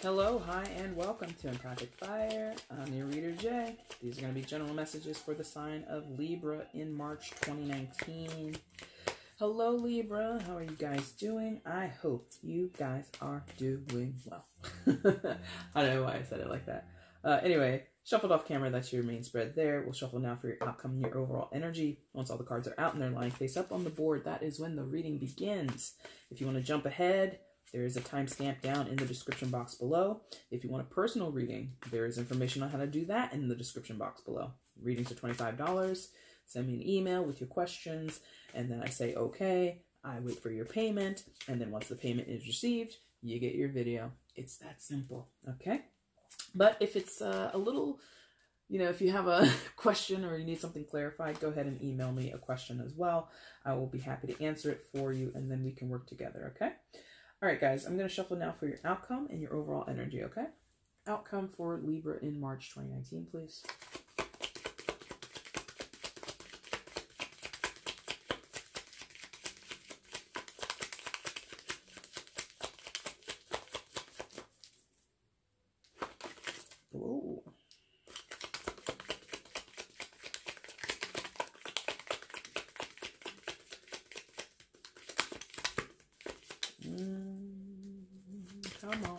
Hello, hi, and welcome to Empathic Fire. I'm your reader, Jay. These are going to be general messages for the sign of Libra in March 2019. Hello, Libra. How are you guys doing? I hope you guys are doing well. I don't know why I said it like that. Uh, anyway, shuffled off camera, that's your main spread there. We'll shuffle now for your outcome and your overall energy. Once all the cards are out and they're lying face up on the board, that is when the reading begins. If you want to jump ahead, there is a timestamp down in the description box below. If you want a personal reading, there is information on how to do that in the description box below. Readings are $25. Send me an email with your questions, and then I say, okay, I wait for your payment, and then once the payment is received, you get your video. It's that simple, okay? But if it's uh, a little, you know, if you have a question or you need something clarified, go ahead and email me a question as well. I will be happy to answer it for you, and then we can work together, okay? All right, guys, I'm going to shuffle now for your outcome and your overall energy, okay? Outcome for Libra in March 2019, please. Whoa. Mm, come on.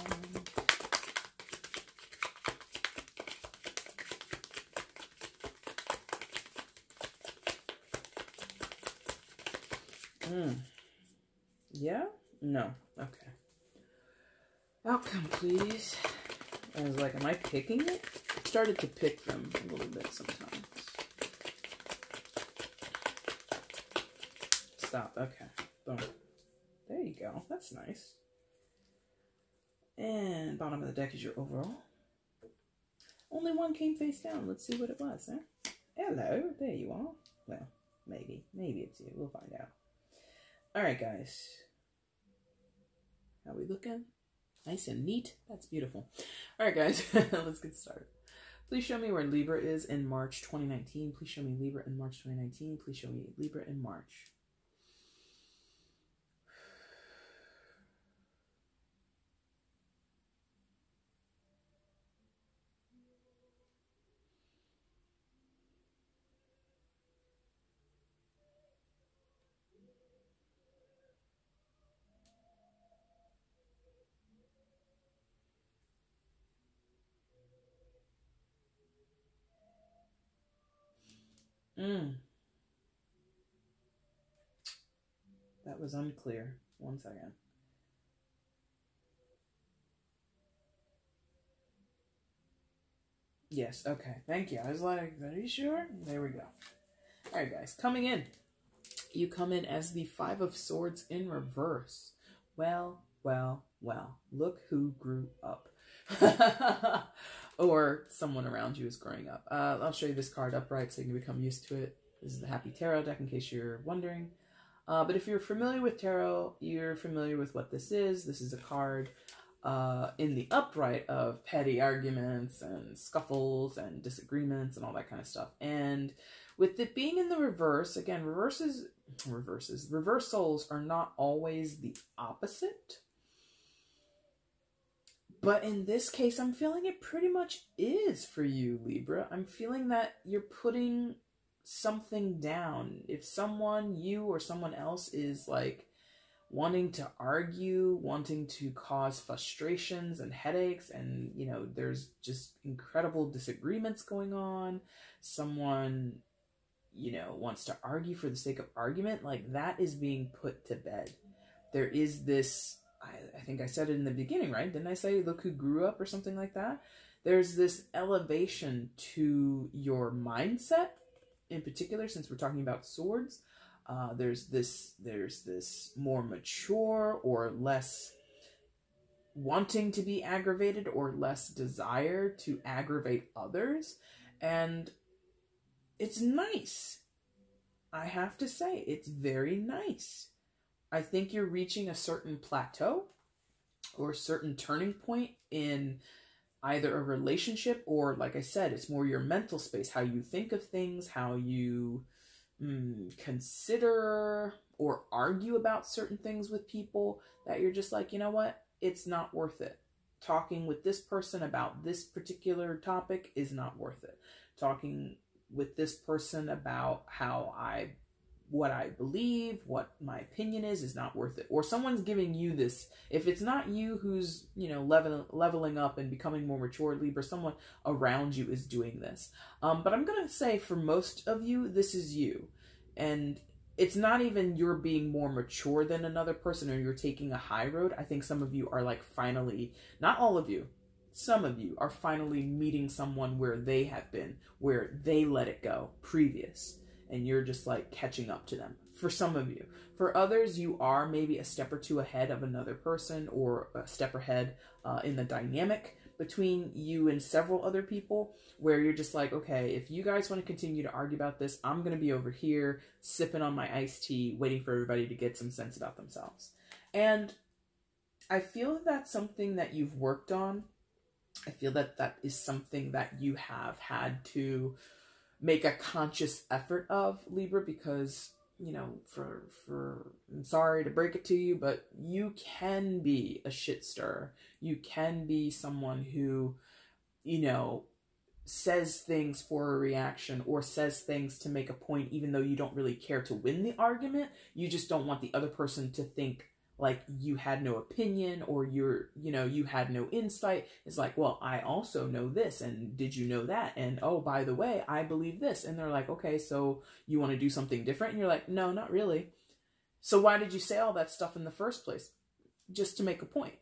Mm. Yeah? No. Okay. Outcome, please. I was like, am I picking it? I started to pick them a little bit sometimes. Stop. Okay. Boom. There you go. That's nice. And bottom of the deck is your overall. Only one came face down. Let's see what it was, huh? Hello. There you are. Well, maybe. Maybe it's you. We'll find out. All right, guys. How we looking? Nice and neat. That's beautiful. All right, guys. Let's get started. Please show me where Libra is in March 2019. Please show me Libra in March 2019. Please show me Libra in March. Mm. That was unclear. One second. Yes, okay. Thank you. I was like, are you sure? There we go. All right, guys. Coming in. You come in as the Five of Swords in reverse. Well, well, well. Look who grew up. or someone around you is growing up. Uh, I'll show you this card upright so you can become used to it. This is the Happy Tarot deck in case you're wondering. Uh, but if you're familiar with tarot, you're familiar with what this is. This is a card uh, in the upright of petty arguments and scuffles and disagreements and all that kind of stuff. And with it being in the reverse, again, reverses, reverses, reversals are not always the opposite. But in this case, I'm feeling it pretty much is for you, Libra. I'm feeling that you're putting something down. If someone, you or someone else, is like wanting to argue, wanting to cause frustrations and headaches, and you know, there's just incredible disagreements going on, someone, you know, wants to argue for the sake of argument, like that is being put to bed. There is this I, I think I said it in the beginning, right? Didn't I say look who grew up or something like that? There's this elevation to your mindset in particular, since we're talking about swords. Uh, there's this there's this more mature or less wanting to be aggravated or less desire to aggravate others and it's nice i have to say it's very nice I think you're reaching a certain plateau or a certain turning point in either a relationship or, like I said, it's more your mental space, how you think of things, how you mm, consider or argue about certain things with people that you're just like, you know what? It's not worth it. Talking with this person about this particular topic is not worth it. Talking with this person about how I what I believe, what my opinion is, is not worth it. Or someone's giving you this. If it's not you who's, you know, level, leveling up and becoming more mature, Libra, someone around you is doing this. Um, but I'm going to say for most of you, this is you. And it's not even you're being more mature than another person or you're taking a high road. I think some of you are like finally, not all of you, some of you are finally meeting someone where they have been, where they let it go previous and you're just like catching up to them. For some of you. For others, you are maybe a step or two ahead of another person or a step ahead uh, in the dynamic between you and several other people where you're just like, okay, if you guys want to continue to argue about this, I'm going to be over here sipping on my iced tea, waiting for everybody to get some sense about themselves. And I feel that that's something that you've worked on. I feel that that is something that you have had to make a conscious effort of Libra because you know for for I'm sorry to break it to you but you can be a shit stir you can be someone who you know says things for a reaction or says things to make a point even though you don't really care to win the argument. You just don't want the other person to think like you had no opinion or you're you know you had no insight. It's like well i also know this and did you know that? And oh by the way i believe this. And they're like okay so you want to do something different? And you're like no not really. So why did you say all that stuff in the first place? Just to make a point.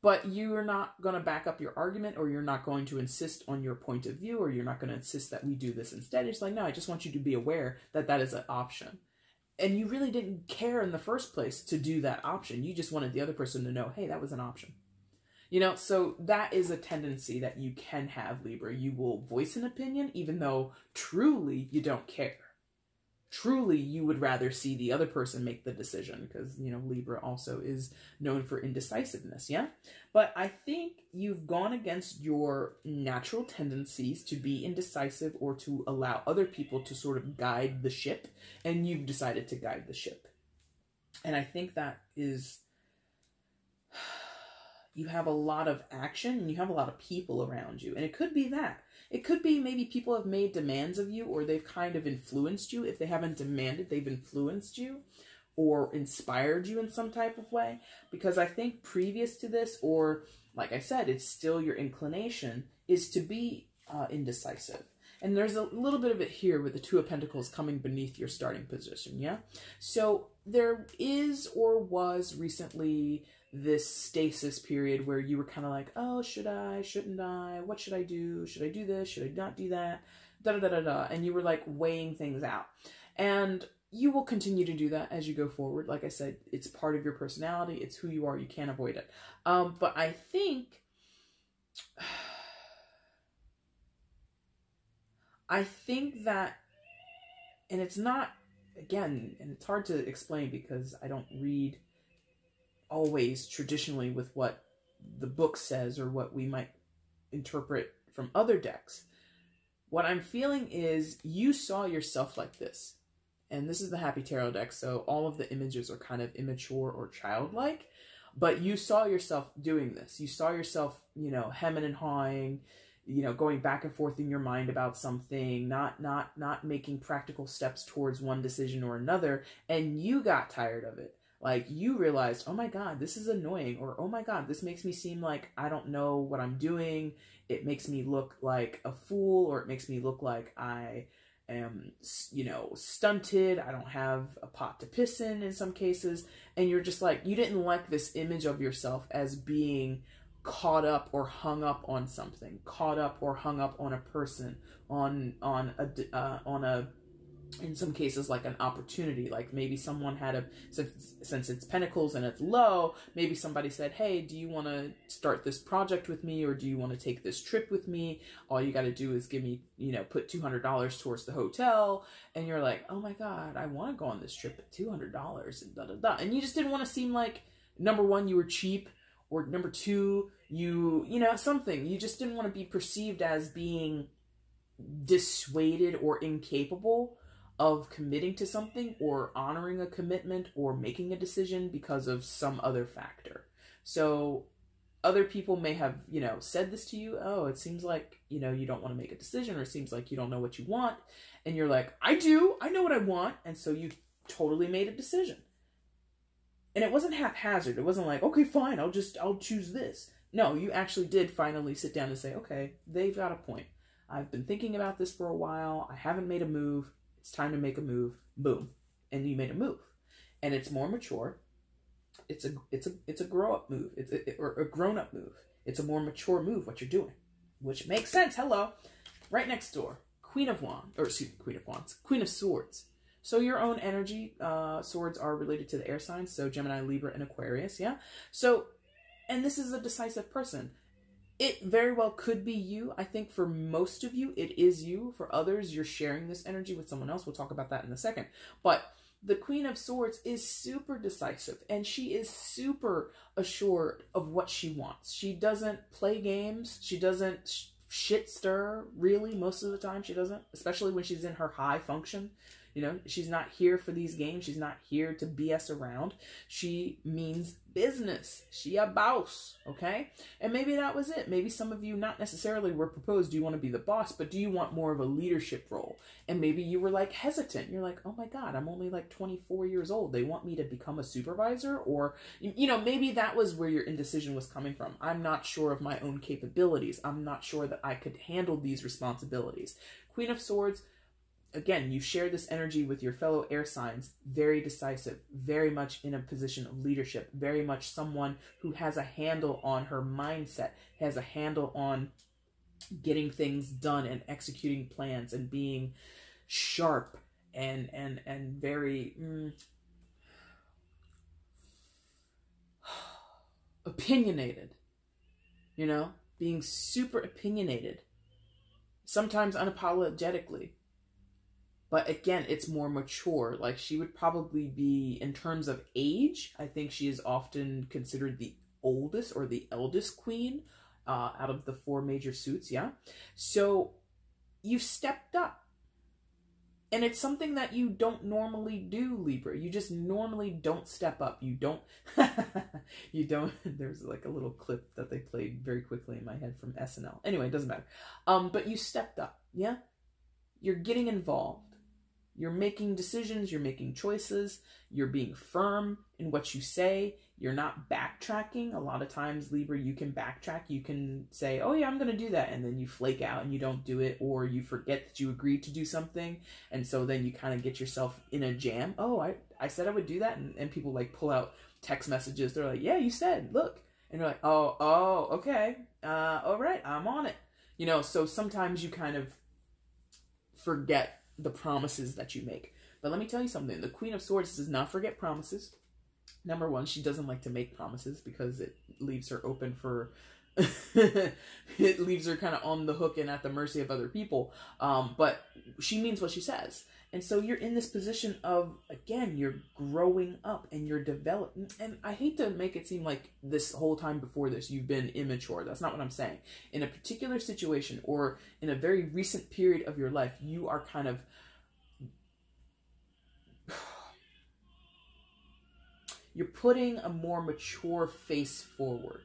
But you're not going to back up your argument or you're not going to insist on your point of view or you're not going to insist that we do this instead. It's like no i just want you to be aware that that is an option and you really didn't care in the first place to do that option. You just wanted the other person to know, hey, that was an option. You know, so that is a tendency that you can have, Libra. You will voice an opinion even though truly you don't care truly you would rather see the other person make the decision because you know libra also is known for indecisiveness yeah? But i think you've gone against your natural tendencies to be indecisive or to allow other people to sort of guide the ship and you've decided to guide the ship. And i think that is you have a lot of action and you have a lot of people around you and it could be that it could be maybe people have made demands of you or they've kind of influenced you. If they haven't demanded, they've influenced you or inspired you in some type of way. Because I think previous to this, or like I said, it's still your inclination, is to be uh, indecisive. And there's a little bit of it here with the Two of Pentacles coming beneath your starting position, yeah? So there is or was recently this stasis period where you were kind of like, oh, should I, shouldn't I, what should I do, should I do this, should I not do that, da da da da da, and you were like weighing things out. And you will continue to do that as you go forward. Like I said, it's part of your personality, it's who you are, you can't avoid it. Um, but I think. I think that, and it's not, again, and it's hard to explain because I don't read always traditionally with what the book says or what we might interpret from other decks. What I'm feeling is you saw yourself like this. And this is the Happy Tarot deck, so all of the images are kind of immature or childlike. But you saw yourself doing this. You saw yourself, you know, hemming and hawing, you know, going back and forth in your mind about something, not not not making practical steps towards one decision or another, and you got tired of it like you realized, oh my God, this is annoying, or oh my God, this makes me seem like I don't know what I'm doing. It makes me look like a fool, or it makes me look like I am, you know, stunted. I don't have a pot to piss in in some cases. And you're just like, you didn't like this image of yourself as being caught up or hung up on something, caught up or hung up on a person, on on a uh, on a in some cases like an opportunity like maybe someone had a since, since it's pentacles and it's low maybe somebody said hey do you want to start this project with me or do you want to take this trip with me all you got to do is give me you know put $200 towards the hotel and you're like oh my god i want to go on this trip at $200 and da da da and you just didn't want to seem like number one you were cheap or number two, you, you know, something. You just didn't want to be perceived as being dissuaded or incapable of committing to something or honoring a commitment or making a decision because of some other factor. So other people may have, you know, said this to you, oh, it seems like, you know, you don't want to make a decision or it seems like you don't know what you want. And you're like, I do, I know what I want. And so you totally made a decision. And it wasn't haphazard. It wasn't like, okay, fine, I'll just, I'll choose this. No, you actually did finally sit down and say, okay, they've got a point. I've been thinking about this for a while. I haven't made a move. It's time to make a move. Boom. And you made a move. And it's more mature. It's a it's a it's a grow up move. It's a, or a grown up move. It's a more mature move what you're doing. Which makes sense. Hello. Right next door. Queen of Wands, or excuse me, Queen of Wands, Queen of Swords. So your own energy, uh, swords are related to the air signs, so Gemini, Libra, and Aquarius, yeah? So, and this is a decisive person. It very well could be you. I think for most of you, it is you. For others, you're sharing this energy with someone else. We'll talk about that in a second. But the Queen of Swords is super decisive and she is super assured of what she wants. She doesn't play games. She doesn't shit stir, really, most of the time. She doesn't, especially when she's in her high function. You know, she's not here for these games. She's not here to BS around. She means business. She a boss, okay? And maybe that was it. Maybe some of you not necessarily were proposed, do you want to be the boss, but do you want more of a leadership role? And maybe you were like hesitant. You're like, oh my God, I'm only like 24 years old. They want me to become a supervisor? Or, you know, maybe that was where your indecision was coming from. I'm not sure of my own capabilities. I'm not sure that I could handle these responsibilities. Queen of Swords, again, you share this energy with your fellow air signs, very decisive, very much in a position of leadership, very much someone who has a handle on her mindset, has a handle on getting things done and executing plans and being sharp and and and very mm, opinionated you know being super opinionated sometimes unapologetically but again it's more mature. Like she would probably be in terms of age i think she is often considered the oldest or the eldest queen uh, out of the four major suits yeah? So you've stepped up. And it's something that you don't normally do libra. You just normally don't step up. You don't you don't there's like a little clip that they played very quickly in my head from snl anyway it doesn't matter. Um but you stepped up yeah? You're getting involved you're making decisions, you're making choices, you're being firm in what you say, you're not backtracking. A lot of times, Libra, you can backtrack. You can say, Oh, yeah, I'm going to do that. And then you flake out and you don't do it, or you forget that you agreed to do something. And so then you kind of get yourself in a jam. Oh, I, I said I would do that. And, and people like pull out text messages. They're like, Yeah, you said, look. And you're like, Oh, oh, okay. Uh, all right, I'm on it. You know, so sometimes you kind of forget the promises that you make. But let me tell you something the Queen of Swords does not forget promises. Number one, she doesn't like to make promises because it leaves her open for. it leaves her kind of on the hook and at the mercy of other people. Um, but she means what she says. And so you're in this position of, again, you're growing up and you're developing. And I hate to make it seem like this whole time before this you've been immature. That's not what I'm saying. In a particular situation or in a very recent period of your life, you are kind of. You're putting a more mature face forward.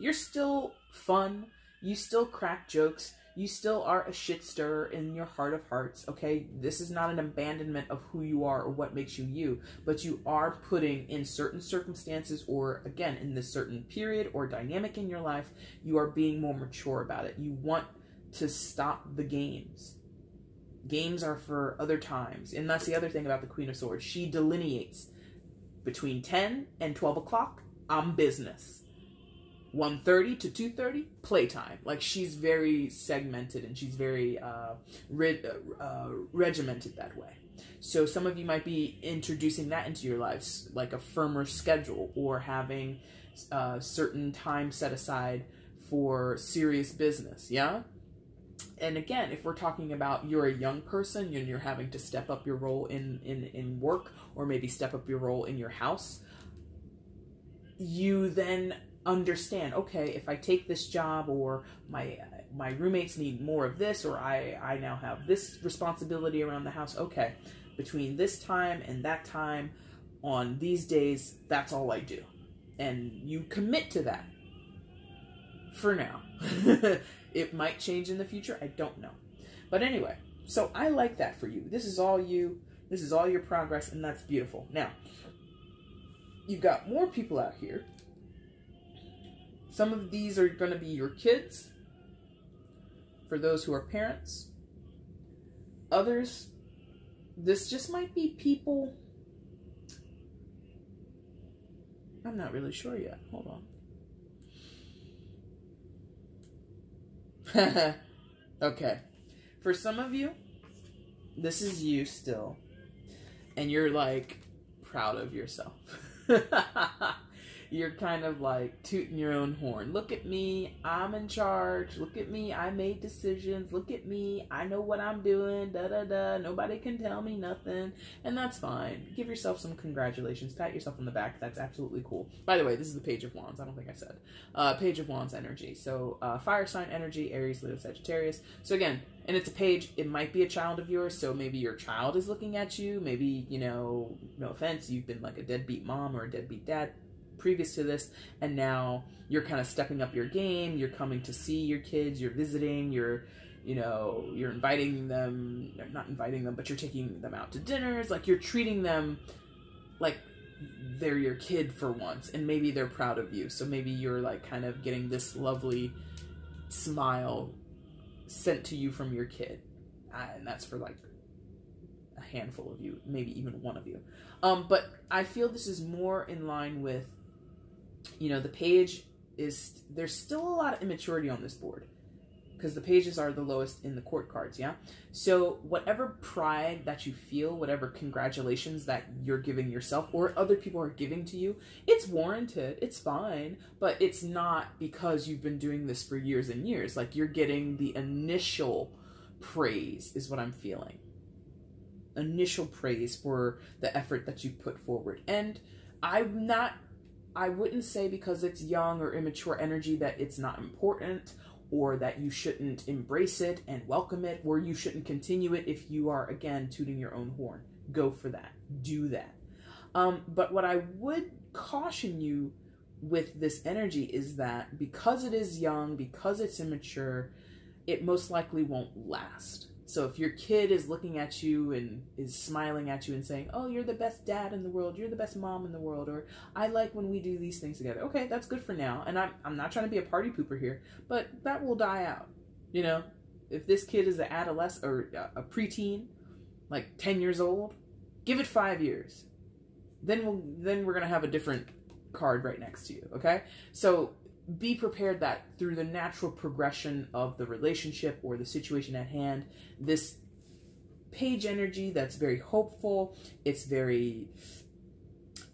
You're still fun. You still crack jokes you still are a shit stirrer in your heart of hearts, okay? This is not an abandonment of who you are or what makes you you, but you are putting in certain circumstances or, again, in this certain period or dynamic in your life, you are being more mature about it. You want to stop the games. Games are for other times. And that's the other thing about the Queen of Swords. She delineates between 10 and 12 o'clock, I'm business 1.30 to 2.30 playtime. Like she's very segmented and she's very uh, uh, regimented that way. So some of you might be introducing that into your lives like a firmer schedule or having a uh, certain time set aside for serious business yeah? And again if we're talking about you're a young person and you're having to step up your role in in in work or maybe step up your role in your house you then understand okay if i take this job or my my roommates need more of this or i i now have this responsibility around the house okay between this time and that time on these days that's all i do. And you commit to that for now. It might change in the future i don't know. But anyway so i like that for you. This is all you this is all your progress and that's beautiful. Now you've got more people out here some of these are going to be your kids, for those who are parents. Others, this just might be people. I'm not really sure yet. Hold on. okay. For some of you, this is you still. And you're like proud of yourself. you're kind of like tooting your own horn. Look at me, I'm in charge. Look at me, I made decisions. Look at me, I know what I'm doing. Da da da. Nobody can tell me nothing. And that's fine. Give yourself some congratulations. Pat yourself on the back. That's absolutely cool. By the way, this is the Page of Wands. I don't think I said. Uh, Page of Wands energy. So, uh, fire sign energy, Aries, Leo, Sagittarius. So, again, and it's a page, it might be a child of yours. So, maybe your child is looking at you. Maybe, you know, no offense, you've been like a deadbeat mom or a deadbeat dad previous to this and now you're kind of stepping up your game you're coming to see your kids you're visiting you're you know you're inviting them not inviting them but you're taking them out to dinners like you're treating them like they're your kid for once and maybe they're proud of you. So maybe you're like kind of getting this lovely smile sent to you from your kid uh, and that's for like a handful of you maybe even one of you. Um, but i feel this is more in line with you know, the page is, there's still a lot of immaturity on this board because the pages are the lowest in the court cards, yeah? So whatever pride that you feel, whatever congratulations that you're giving yourself or other people are giving to you, it's warranted, it's fine, but it's not because you've been doing this for years and years. Like you're getting the initial praise is what I'm feeling. Initial praise for the effort that you put forward. And I'm not I wouldn't say because it's young or immature energy that it's not important or that you shouldn't embrace it and welcome it or you shouldn't continue it if you are, again, tooting your own horn. Go for that. Do that. Um, but what I would caution you with this energy is that because it is young, because it's immature, it most likely won't last. So if your kid is looking at you and is smiling at you and saying, "Oh, you're the best dad in the world. You're the best mom in the world," or "I like when we do these things together." Okay, that's good for now. And I'm I'm not trying to be a party pooper here, but that will die out. You know, if this kid is an adolescent or a preteen, like 10 years old, give it 5 years. Then we'll then we're going to have a different card right next to you, okay? So be prepared that through the natural progression of the relationship or the situation at hand, this page energy that's very hopeful, it's very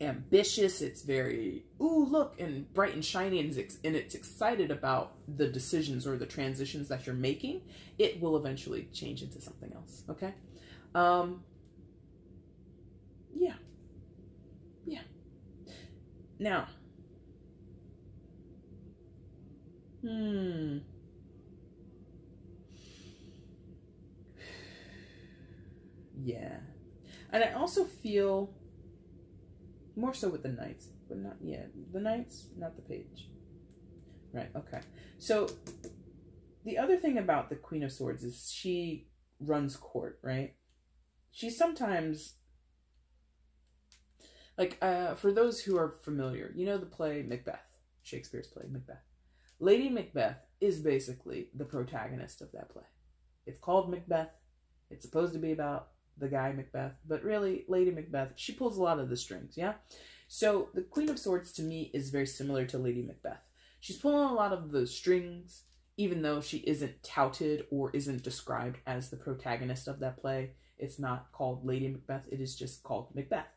ambitious, it's very, ooh, look, and bright and shiny, and it's, and it's excited about the decisions or the transitions that you're making, it will eventually change into something else, okay? Um, yeah. Yeah. Now, Hmm. Yeah. And I also feel more so with the knights, but not yeah, the knights, not the page. Right, okay. So the other thing about the Queen of Swords is she runs court, right? She sometimes like uh for those who are familiar, you know the play Macbeth, Shakespeare's play Macbeth. Lady Macbeth is basically the protagonist of that play. It's called Macbeth. It's supposed to be about the guy Macbeth, but really, Lady Macbeth, she pulls a lot of the strings, yeah? So the Queen of Swords to me is very similar to Lady Macbeth. She's pulling a lot of the strings, even though she isn't touted or isn't described as the protagonist of that play. It's not called Lady Macbeth, it is just called Macbeth.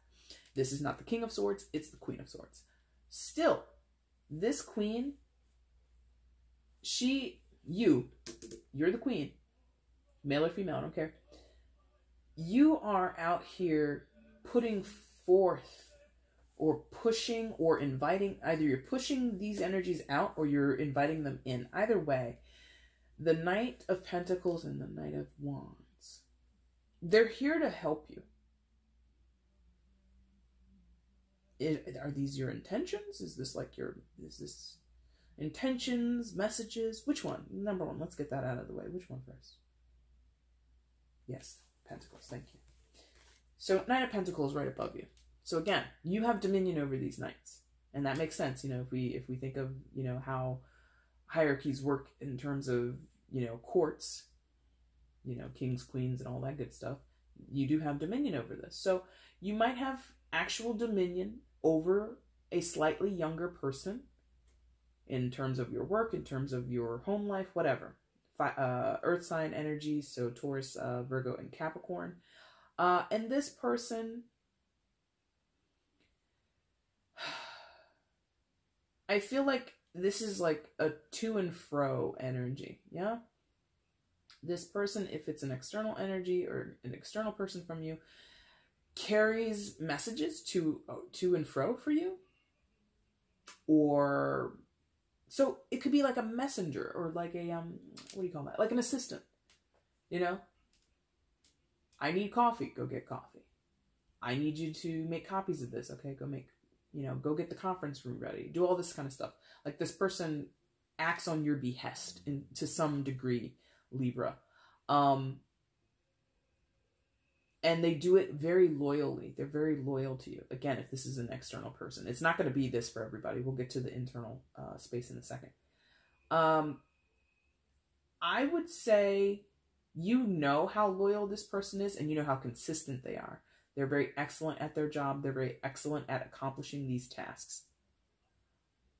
This is not the King of Swords, it's the Queen of Swords. Still, this queen she, you, you're the queen, male or female, I don't care. You are out here putting forth or pushing or inviting either you're pushing these energies out or you're inviting them in. Either way the knight of pentacles and the knight of wands they're here to help you. Are these your intentions? Is this like your is this intentions messages which one number one let's get that out of the way which one first yes pentacles thank you so knight of pentacles right above you so again, you have dominion over these knights. And that makes sense, you know, if we if we think of, you know, how hierarchies work in terms of, you know, courts, you know, kings, queens and all that good stuff, you do have dominion over this. So you might have actual dominion over a slightly younger person in terms of your work, in terms of your home life, whatever. Uh, earth sign energy, so Taurus, uh, Virgo, and Capricorn. Uh, and this person I feel like this is like a to and fro energy, yeah? This person, if it's an external energy or an external person from you, carries messages to to and fro for you or so it could be like a messenger or like a um what do you call that? Like an assistant you know? I need coffee go get coffee. I need you to make copies of this okay? Go make you know, go get the conference room ready, do all this kind of stuff. Like this person acts on your behest in, to some degree, Libra. Um, and they do it very loyally. They're very loyal to you. Again, if this is an external person, it's not going to be this for everybody. We'll get to the internal uh, space in a second. Um, I would say you know how loyal this person is and you know how consistent they are. They're very excellent at their job. They're very excellent at accomplishing these tasks.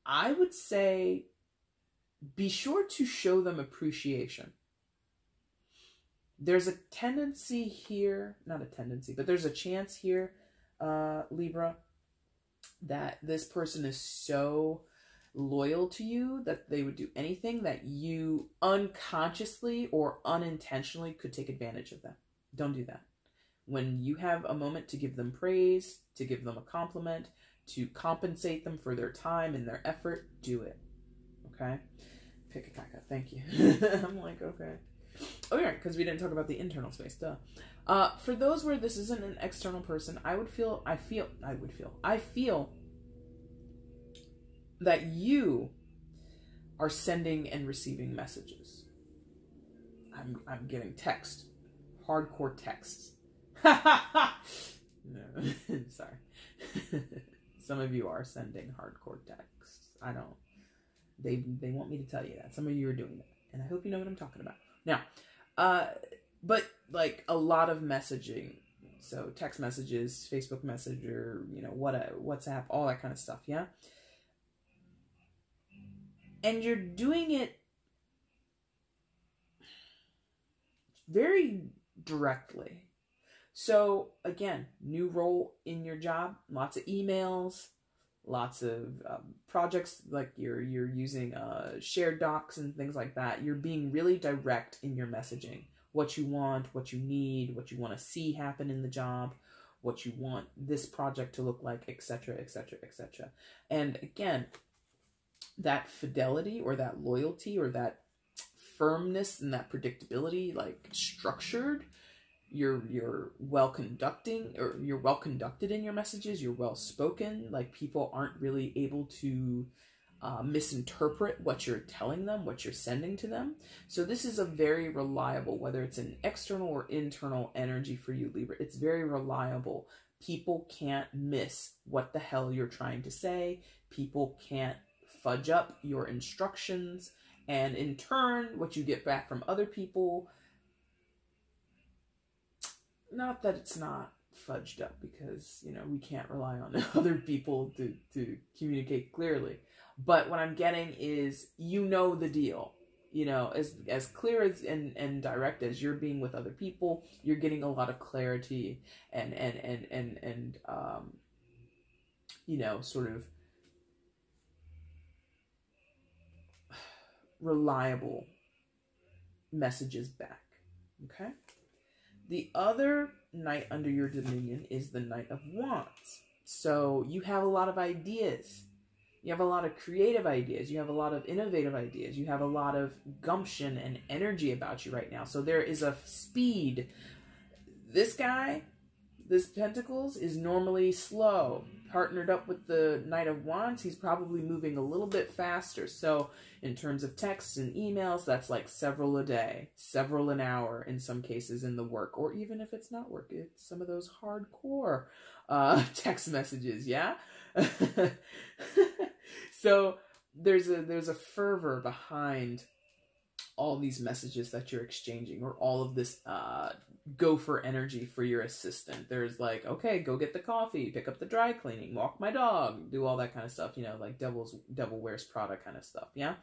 I would say be sure to show them appreciation. There's a tendency here, not a tendency, but there's a chance here, uh, Libra, that this person is so loyal to you that they would do anything that you unconsciously or unintentionally could take advantage of them. Don't do that when you have a moment to give them praise, to give them a compliment, to compensate them for their time and their effort, do it. Okay? Pick a caca. Thank you. I'm like, okay. Oh, yeah, because we didn't talk about the internal space, duh. Uh, for those where this isn't an external person, I would feel, I feel, I would feel, I feel that you are sending and receiving messages. I'm, I'm getting text, hardcore texts no, sorry. Some of you are sending hardcore texts. I don't. They they want me to tell you that. Some of you are doing that, and I hope you know what I'm talking about. Now, uh, but like a lot of messaging, so text messages, Facebook Messenger, you know, what a WhatsApp, all that kind of stuff. Yeah, and you're doing it very directly so again, new role in your job, lots of emails, lots of um, projects like you're you're using uh, shared docs and things like that. You're being really direct in your messaging. What you want, what you need, what you want to see happen in the job, what you want this project to look like, etc., etc., etc. And again, that fidelity or that loyalty or that firmness and that predictability, like structured, you're you're well conducting or you're well conducted in your messages you're well spoken like people aren't really able to uh, misinterpret what you're telling them what you're sending to them. So this is a very reliable whether it's an external or internal energy for you libra it's very reliable. People can't miss what the hell you're trying to say. People can't fudge up your instructions. And in turn what you get back from other people not that it's not fudged up because you know we can't rely on other people to to communicate clearly. But what i'm getting is you know the deal you know as as clear as and and direct as you're being with other people you're getting a lot of clarity and and and and and um you know sort of reliable messages back. Okay the other knight under your dominion is the Knight of Wands. So you have a lot of ideas. You have a lot of creative ideas. You have a lot of innovative ideas. You have a lot of gumption and energy about you right now. So there is a speed. This guy, this Pentacles, is normally slow. Partnered up with the Knight of Wands, he's probably moving a little bit faster. So in terms of texts and emails, that's like several a day, several an hour in some cases in the work. Or even if it's not work, it's some of those hardcore uh, text messages, yeah? so there's a there's a fervor behind all these messages that you're exchanging or all of this uh, gopher energy for your assistant. There's like, okay, go get the coffee, pick up the dry cleaning, walk my dog, do all that kind of stuff, you know, like devil's devil wears Prada kind of stuff. Yeah.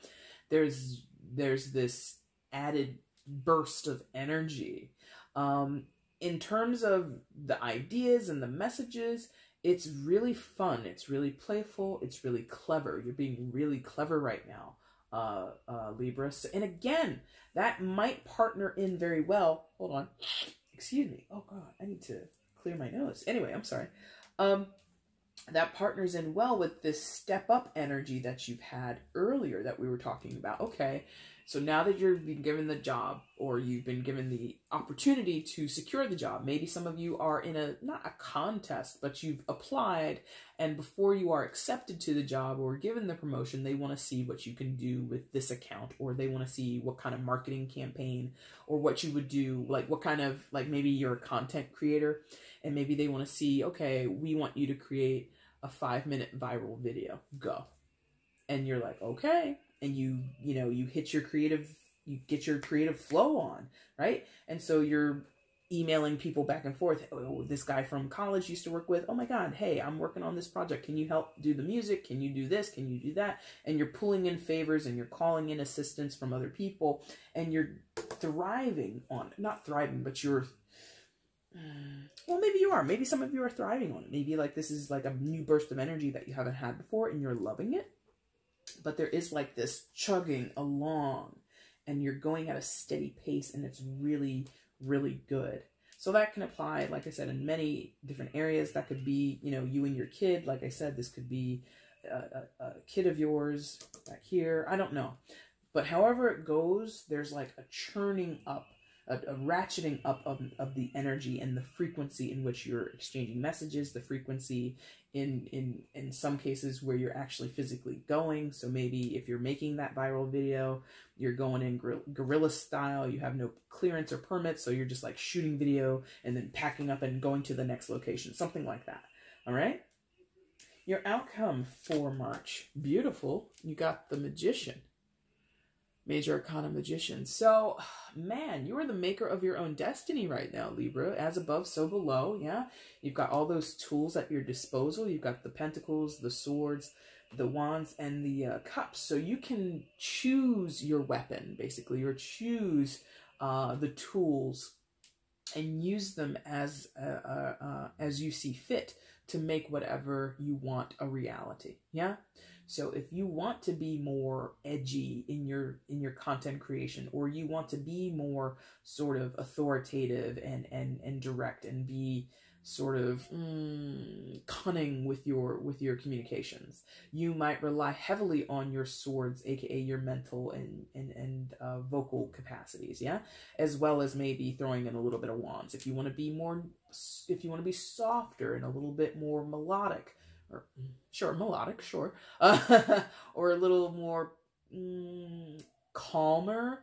There's there's this added burst of energy. Um, in terms of the ideas and the messages, it's really fun. It's really playful. It's really clever. You're being really clever right now, uh, uh, Libra. So, and again, that might partner in very well. Hold on. Excuse me. Oh, God. I need to clear my nose. Anyway, I'm sorry. Um, that partners in well with this step up energy that you've had earlier that we were talking about. Okay, so now that you've been given the job or you've been given the opportunity to secure the job, maybe some of you are in a, not a contest, but you've applied and before you are accepted to the job or given the promotion, they want to see what you can do with this account or they want to see what kind of marketing campaign or what you would do, like what kind of, like maybe you're a content creator and maybe they want to see, okay, we want you to create a five minute viral video. Go. And you're like, okay, and you you know you hit your creative you get your creative flow on right? And so you're emailing people back and forth. Oh this guy from college used to work with oh my god hey i'm working on this project. Can you help do the music? Can you do this? Can you do that? And you're pulling in favors and you're calling in assistance from other people and you're thriving on not thriving but you're well maybe you are. Maybe some of you are thriving on it. Maybe like this is like a new burst of energy that you haven't had before and you're loving it but there is like this chugging along and you're going at a steady pace and it's really, really good. So that can apply, like I said, in many different areas. That could be, you know, you and your kid. Like I said, this could be a, a, a kid of yours back here. I don't know. But however it goes, there's like a churning up a, a, ratcheting up of, of the energy and the frequency in which you're exchanging messages, the frequency in in in some cases where you're actually physically going. So maybe if you're making that viral video, you're going in guerrilla style. You have no clearance or permits, so you're just like shooting video and then packing up and going to the next location, something like that. All right. Your outcome for March, beautiful. You got the magician. Major Arcana Magician. So, man, you are the maker of your own destiny right now, Libra. As above, so below. Yeah. You've got all those tools at your disposal. You've got the pentacles, the swords, the wands, and the uh, cups. So you can choose your weapon, basically, or choose uh, the tools and use them as uh, uh, uh as you see fit to make whatever you want a reality. Yeah. So if you want to be more edgy in your in your content creation or you want to be more sort of authoritative and and and direct and be sort of mm, cunning with your with your communications you might rely heavily on your swords aka your mental and and, and uh, vocal capacities yeah? As well as maybe throwing in a little bit of wands. If you want to be more if you want to be softer and a little bit more melodic or sure melodic sure uh, or a little more mm, calmer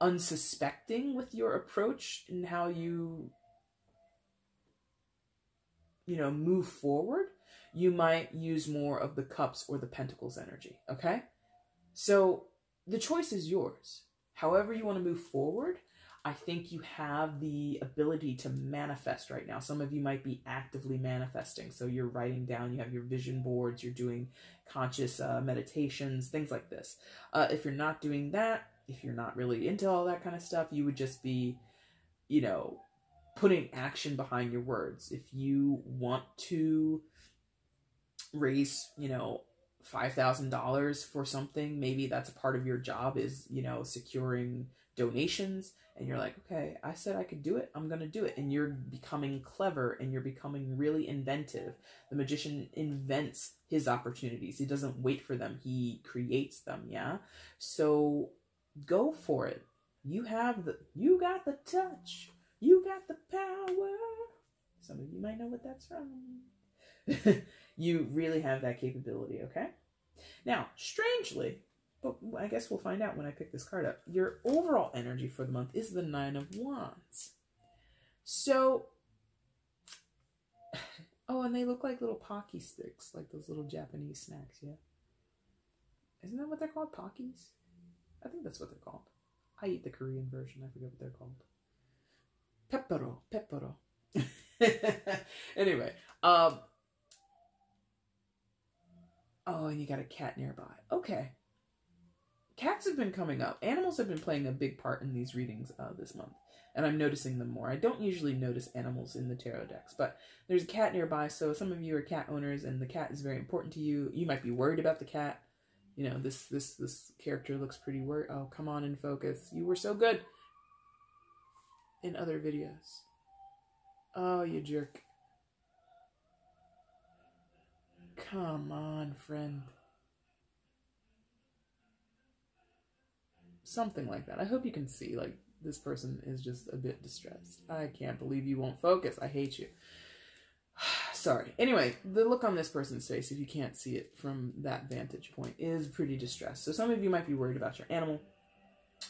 unsuspecting with your approach and how you you know move forward you might use more of the cups or the pentacles energy okay? So the choice is yours. However you want to move forward I think you have the ability to manifest right now. Some of you might be actively manifesting. So you're writing down, you have your vision boards, you're doing conscious uh, meditations, things like this. Uh, if you're not doing that, if you're not really into all that kind of stuff, you would just be, you know, putting action behind your words. If you want to raise, you know, $5,000 for something, maybe that's a part of your job is, you know, securing donations and you're like, okay, I said I could do it, I'm gonna do it. And you're becoming clever and you're becoming really inventive. The magician invents his opportunities, he doesn't wait for them, he creates them, yeah? So go for it. You have the, you got the touch, you got the power. Some of you might know what that's from. you really have that capability, okay? Now, strangely, but I guess we'll find out when I pick this card up. Your overall energy for the month is the Nine of Wands. So, oh, and they look like little Pocky sticks, like those little Japanese snacks, yeah? Isn't that what they're called? Pockies? I think that's what they're called. I eat the Korean version. I forget what they're called. Pepero, pepero. anyway, um, oh, and you got a cat nearby. Okay cats have been coming up. Animals have been playing a big part in these readings uh, this month, and I'm noticing them more. I don't usually notice animals in the tarot decks, but there's a cat nearby, so some of you are cat owners, and the cat is very important to you. You might be worried about the cat. You know, this this this character looks pretty worried. Oh, come on in focus. You were so good in other videos. Oh, you jerk. Come on, friend. Something like that. I hope you can see like this person is just a bit distressed. I can't believe you won't focus. I hate you. Sorry. Anyway, the look on this person's face, if you can't see it from that vantage point, is pretty distressed. So some of you might be worried about your animal,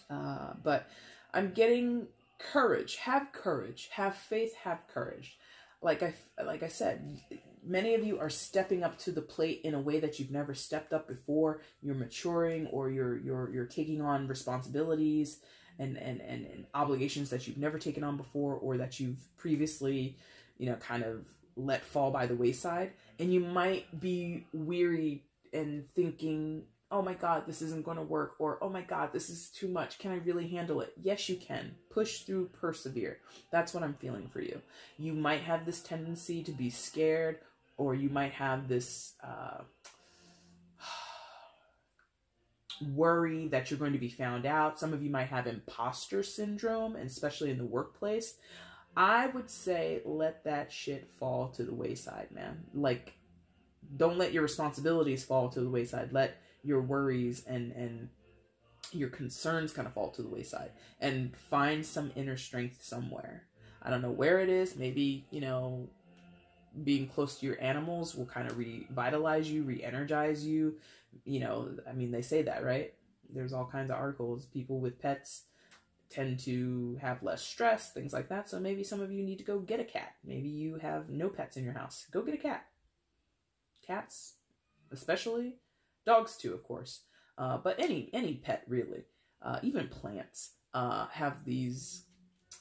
uh, but I'm getting courage. Have courage. Have faith. Have courage. Like I like I said, many of you are stepping up to the plate in a way that you've never stepped up before. You're maturing or you're you're you're taking on responsibilities and and and, and obligations that you've never taken on before or that you've previously you know kind of let fall by the wayside. And you might be weary and thinking oh my god this isn't going to work or oh my god this is too much. Can i really handle it? Yes you can. Push through persevere. That's what i'm feeling for you. You might have this tendency to be scared or you might have this uh, worry that you're going to be found out. Some of you might have imposter syndrome, especially in the workplace. I would say let that shit fall to the wayside, man. Like, don't let your responsibilities fall to the wayside. Let your worries and and your concerns kind of fall to the wayside and find some inner strength somewhere. I don't know where it is. Maybe, you know, being close to your animals will kind of revitalize you, re-energize you. You know, I mean, they say that, right? There's all kinds of articles. People with pets tend to have less stress, things like that. So maybe some of you need to go get a cat. Maybe you have no pets in your house. Go get a cat. Cats, especially dogs too, of course. Uh, but any any pet really, uh, even plants, uh, have these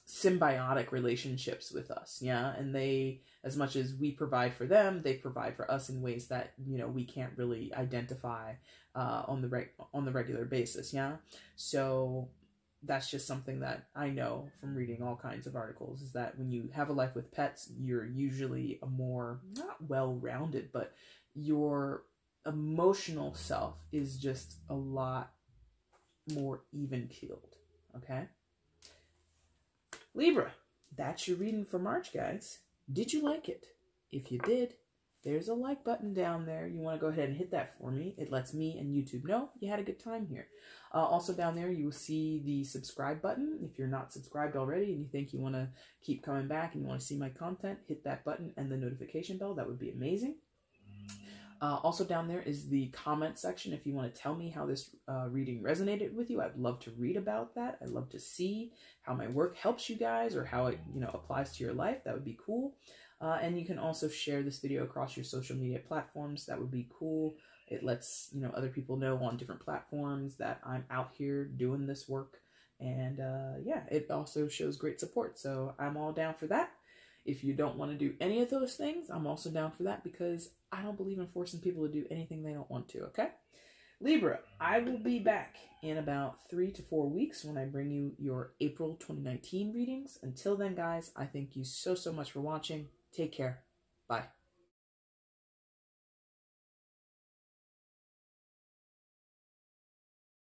symbiotic relationships with us. Yeah, and they as much as we provide for them, they provide for us in ways that you know we can't really identify uh, on the reg- on the regular basis. Yeah, so that's just something that I know from reading all kinds of articles is that when you have a life with pets, you're usually a more not well rounded, but your emotional self is just a lot more even keeled. Okay, Libra, that's your reading for March, guys. Did you like it? If you did, there's a like button down there. You want to go ahead and hit that for me. It lets me and YouTube know you had a good time here. Uh, also down there, you will see the subscribe button. If you're not subscribed already and you think you want to keep coming back and you want to see my content, hit that button and the notification bell. That would be amazing. Uh, also down there is the comment section. If you want to tell me how this uh, reading resonated with you, I'd love to read about that. I'd love to see how my work helps you guys or how it you know applies to your life. That would be cool. Uh, and you can also share this video across your social media platforms. That would be cool. It lets you know other people know on different platforms that I'm out here doing this work. And uh, yeah, it also shows great support. So I'm all down for that. If you don't want to do any of those things, I'm also down for that because I don't believe in forcing people to do anything they don't want to, okay? Libra, I will be back in about three to four weeks when I bring you your April 2019 readings. Until then, guys, I thank you so, so much for watching. Take care. Bye.